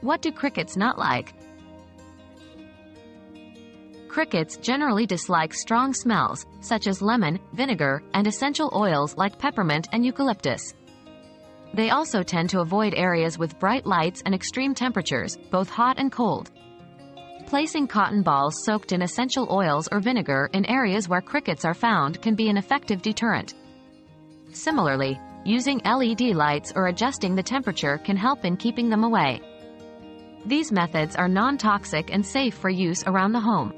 What do crickets not like? Crickets generally dislike strong smells, such as lemon, vinegar, and essential oils like peppermint and eucalyptus. They also tend to avoid areas with bright lights and extreme temperatures, both hot and cold. Placing cotton balls soaked in essential oils or vinegar in areas where crickets are found can be an effective deterrent. Similarly, using LED lights or adjusting the temperature can help in keeping them away. These methods are non-toxic and safe for use around the home.